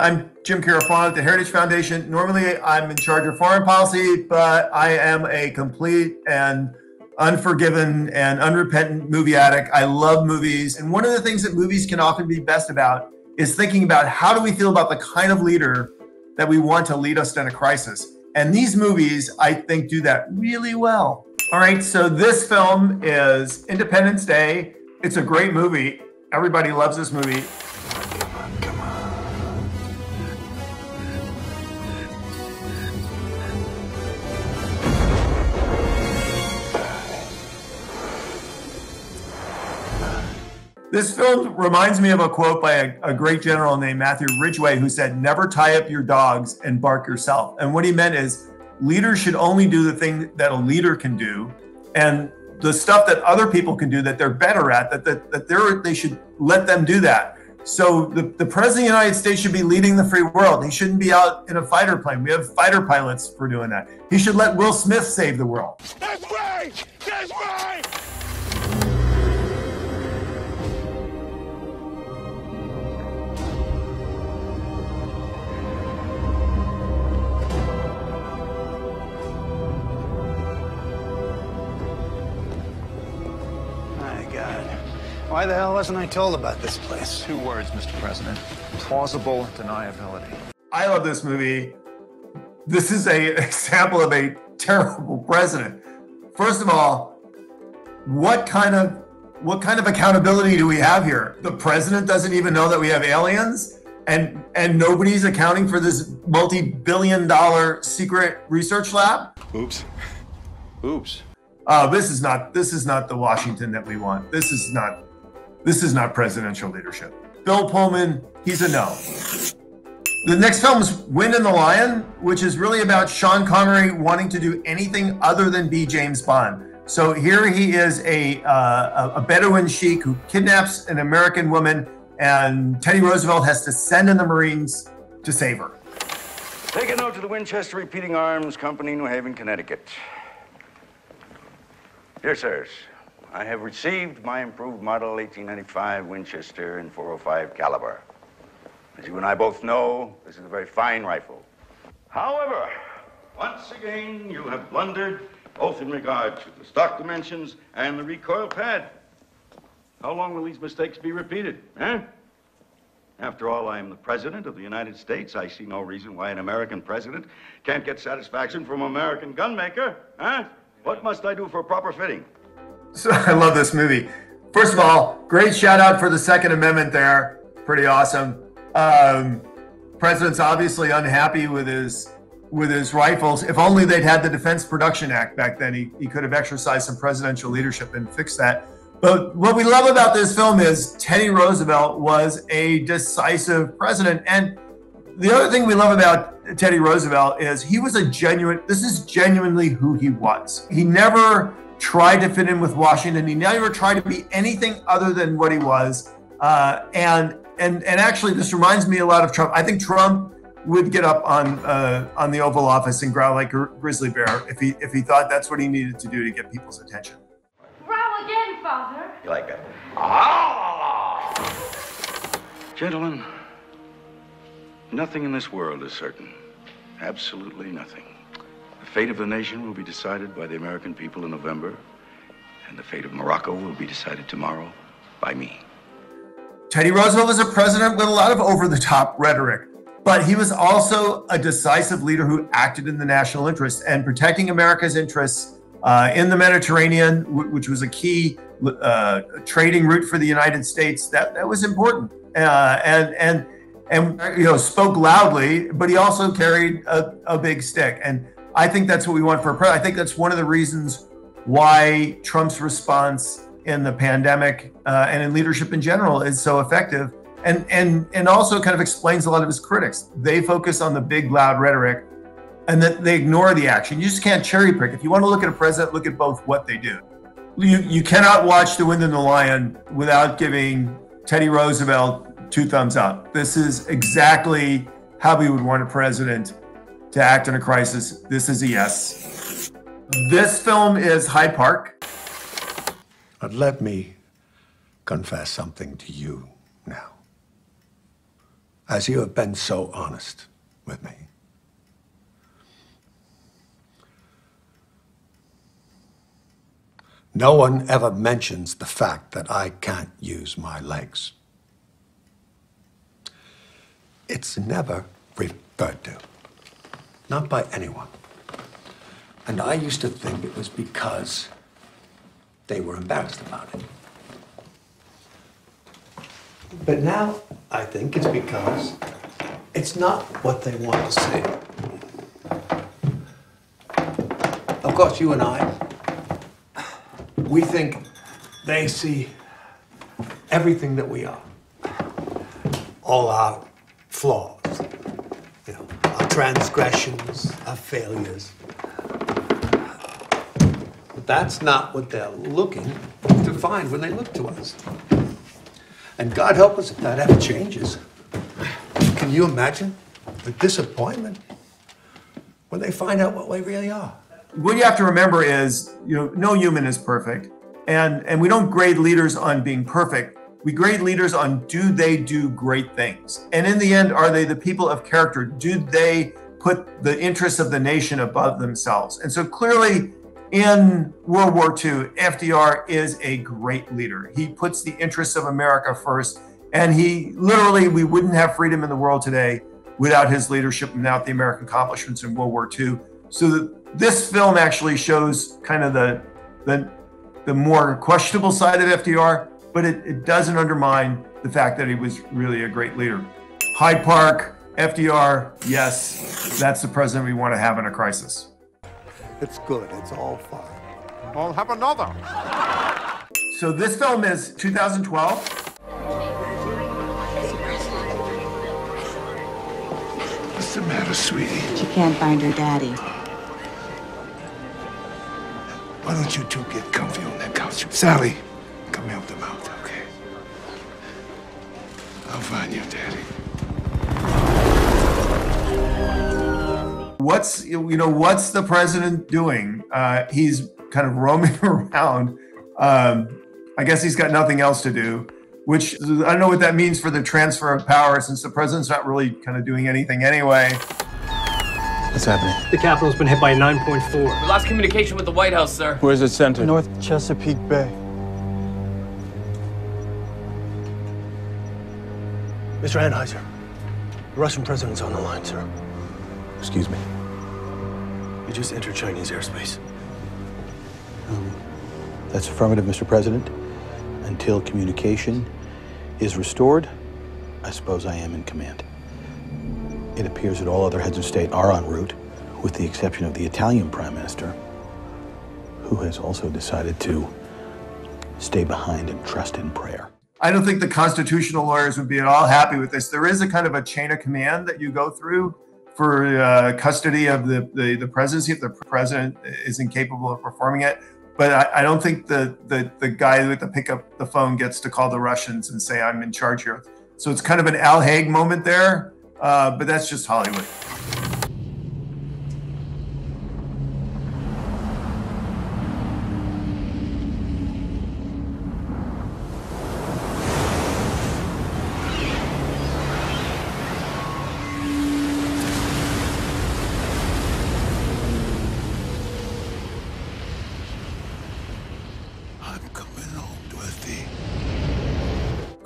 I'm Jim Carafano at the Heritage Foundation. Normally, I'm in charge of foreign policy, but I am a complete and unforgiven and unrepentant movie addict. I love movies. And one of the things that movies can often be best about is thinking about how do we feel about the kind of leader that we want to lead us in a crisis. And these movies, I think, do that really well. All right, so this film is Independence Day. It's a great movie. Everybody loves this movie. This film reminds me of a quote by a, a, great general named Matthew Ridgway who said, Never tie up your dogs and bark yourself. And what he meant is leaders should only do the thing that a leader can do. And the stuff that other people can do that they're better at, that, that, that they're, they should let them do that. So the, the president of the United States should be leading the free world. He shouldn't be out in a fighter plane. We have fighter pilots for doing that. He should let Will Smith save the world. Why the hell wasn't I told about this place? Two words, Mr. President. Plausible deniability. I love this movie. This is a example of a terrible president. First of all, what kind of what kind of accountability do we have here? The president doesn't even know that we have aliens and and nobody's accounting for this multi-billion dollar secret research lab? Oops. Oops. Uh, this is not this is not the Washington that we want. This is not this is not presidential leadership. Bill Pullman, he's a no. The next film is Wind and the Lion, which is really about Sean Connery wanting to do anything other than be James Bond. So here he is a, uh, a Bedouin sheik who kidnaps an American woman, and Teddy Roosevelt has to send in the Marines to save her. Take a note to the Winchester Repeating Arms Company, New Haven, Connecticut. Dear sirs, I have received my improved model 1895 Winchester in 405 caliber. As you and I both know, this is a very fine rifle. However, once again, you have blundered both in regard to the stock dimensions and the recoil pad. How long will these mistakes be repeated, eh? After all, I am the President of the United States. I see no reason why an American president can't get satisfaction from an American gunmaker, huh? What must I do for proper fitting? So I love this movie. First of all, great shout out for the Second Amendment there. Pretty awesome. Um, president's obviously unhappy with his with his rifles. If only they'd had the Defense Production Act back then, he, he could have exercised some presidential leadership and fixed that. But what we love about this film is Teddy Roosevelt was a decisive president. And the other thing we love about Teddy Roosevelt is he was a genuine, this is genuinely who he was. He never tried to fit in with Washington. He never tried to be anything other than what he was. Uh, and and and actually, this reminds me a lot of Trump. I think Trump would get up on uh, on the Oval Office and growl like a grizzly bear if he if he thought that's what he needed to do to get people's attention. Growl again, Father. You like that? Ah! Gentlemen, nothing in this world is certain. Absolutely nothing. The fate of the nation will be decided by the American people in November, and the fate of Morocco will be decided tomorrow by me. Teddy Roosevelt was a president with a lot of over the top rhetoric, but he was also a decisive leader who acted in the national interest and protecting America's interests uh, in the Mediterranean, which was a key uh, trading route for the United States. That, that was important. Uh, and, and, and, you know, spoke loudly, but he also carried a, a big stick. And I think that's what we want for a president. I think that's one of the reasons why Trump's response in the pandemic uh, and in leadership in general is so effective, and and and also kind of explains a lot of his critics. They focus on the big, loud rhetoric, and that they ignore the action. You just can't cherry pick. If you want to look at a president, look at both what they do. You you cannot watch The Wind and the Lion without giving Teddy Roosevelt two thumbs up. This is exactly how we would want a president to act in a crisis. This is a yes. This film is Hyde Park. But let me confess something to you now. as you have been so honest with me. No one ever mentions the fact that I can't use my legs. It's never referred to. Not by anyone. And I used to think it was because they were embarrassed about it. But now I think it's because it's not what they want to see. Of course, you and I, we think they see everything that we are. All our flaws, transgressions, our failures. But that's not what they're looking to find when they look to us. And God help us if that ever changes. Can you imagine the disappointment when they find out what we really are? What you have to remember is, you know, no human is perfect. And and we don't grade leaders on being perfect. We grade leaders on do they do great things? And in the end, are they the people of character? Do they put the interests of the nation above themselves? And so clearly in World War II, FDR is a great leader. He puts the interests of America first. And he literally, we wouldn't have freedom in the world today without his leadership and without the American accomplishments in World War II. So this film actually shows kind of the, the, the more questionable side of FDR, but it, it doesn't undermine the fact that he was really a great leader. Hyde Park, FDR, yes, that's the president we want to have in a crisis. It's good. It's all fine. I'll have another. So this film is 2012. What's the matter, sweetie? She can't find her daddy. Why don't you two get comfy on that couch? Sally, come help them out, okay? I'll find your daddy. What's you know what's the president doing? Uh, he's kind of roaming around. Um, I guess he's got nothing else to do. Which I don't know what that means for the transfer of power, since the president's not really kind of doing anything anyway. What's happening? The Capitol's been hit by a 9.4. We lost communication with the White House, sir. Where's it centered? North Chesapeake Bay. Mr. Anheuser, the Russian president's on the line, sir. Excuse me. You just entered Chinese airspace. Um, that's affirmative, Mr. President. Until communication is restored, I suppose I am in command. It appears that all other heads of state are en route, with the exception of the Italian Prime Minister, who has also decided to stay behind and trust in prayer. I don't think the constitutional lawyers would be at all happy with this. There is a kind of a chain of command that you go through for uh, custody of the, the, the presidency if the president is incapable of performing it. But I, I, don't think the, the the guy with the pick up the phone gets to call the Russians and say I'm in charge here. So it's kind of an Al Haig moment there, uh, but that's just Hollywood.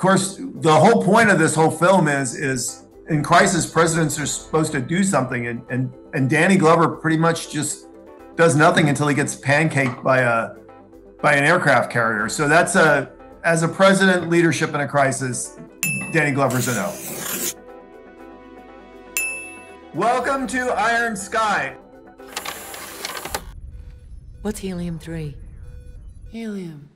Course, the whole point of this whole film is is in crisis, presidents are supposed to do something, and and and Danny Glover pretty much just does nothing until he gets pancaked by a by an aircraft carrier. So that's a as a president, leadership in a crisis, Danny Glover's a no. Welcome to Iron Sky. What's helium 3? Helium.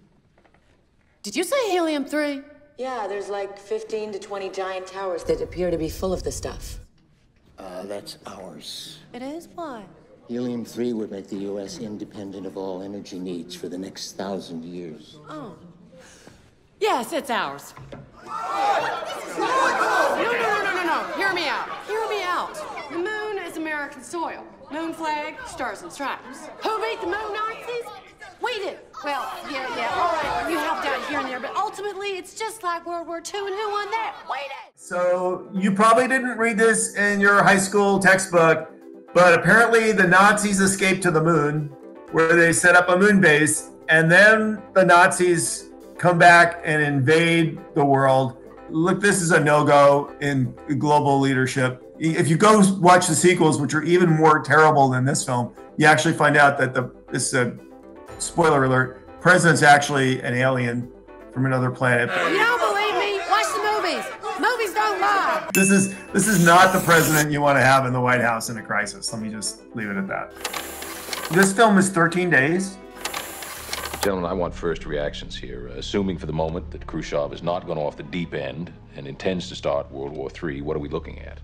Did you say helium 3? Yeah, there's like 15 to 20 giant towers that appear to be full of the stuff. Uh, that's ours. It is? Why? Helium 3 would make the U.S. independent of all energy needs for the next thousand years. Oh. Yes, it's ours. No, no, no, no, no, no. Hear me out. Hear me out. The moon is American soil. Moon flag, stars and stripes. Who beat the moon Nazis? We do. Well, yeah, yeah, all right. You helped out here and there, but ultimately, it's just like World War II and who won that? We did. So you probably didn't read this in your high school textbook, but apparently the Nazis escaped to the moon, where they set up a moon base, and then the Nazis come back and invade the world. Look, this is a no-go in global leadership. If you go watch the sequels, which are even more terrible than this film, you actually find out that the this is a spoiler alert, president's actually an alien from another planet. You don't believe me? Watch the movies. Movies don't lie. This is this is not the president you want to have in the White House in a crisis. Let me just leave it at that. This film is 13 days. Gentlemen, I want first reactions here. Assuming for the moment that Khrushchev has not gone off the deep end and intends to start World War III, what are we looking at?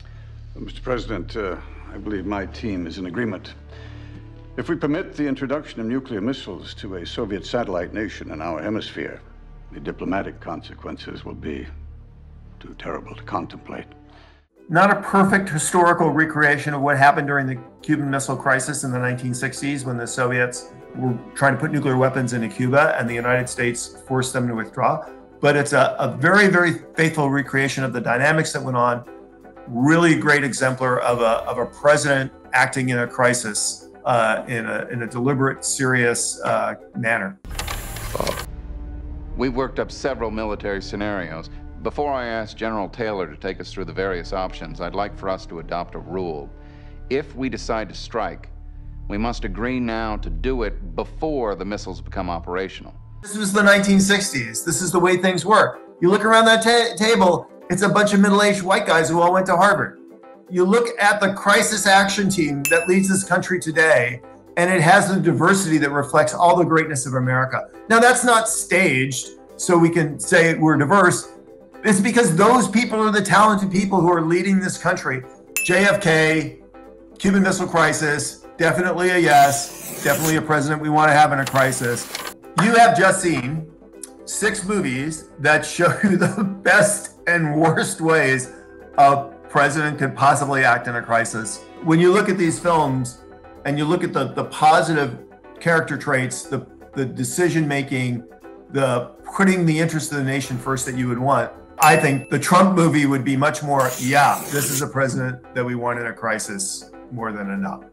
Mr. President, uh, I believe my team is in agreement. If we permit the introduction of nuclear missiles to a Soviet satellite nation in our hemisphere, the diplomatic consequences will be too terrible to contemplate. Not a perfect historical recreation of what happened during the Cuban Missile Crisis in the 1960s when the Soviets were trying to put nuclear weapons into Cuba and the United States forced them to withdraw. But it's a, a very, very faithful recreation of the dynamics that went on. Really great exemplar of a, of a president acting in a crisis uh, in, a, in a deliberate, serious uh, manner. We've worked up several military scenarios. Before I ask General Taylor to take us through the various options, I'd like for us to adopt a rule. If we decide to strike, we must agree now to do it before the missiles become operational. This was the 1960s. This is the way things work. You look around that ta table, it's a bunch of middle aged white guys who all went to Harvard. You look at the crisis action team that leads this country today, and it has the diversity that reflects all the greatness of America. Now, that's not staged so we can say we're diverse. It's because those people are the talented people who are leading this country. JFK, Cuban Missile Crisis, definitely a yes, definitely a president we want to have in a crisis. You have just seen six movies that show you the best and worst ways a president could possibly act in a crisis. When you look at these films and you look at the, the positive character traits, the, the decision making, the putting the interest of the nation first that you would want, I think the Trump movie would be much more, yeah, this is a president that we want in a crisis more than enough.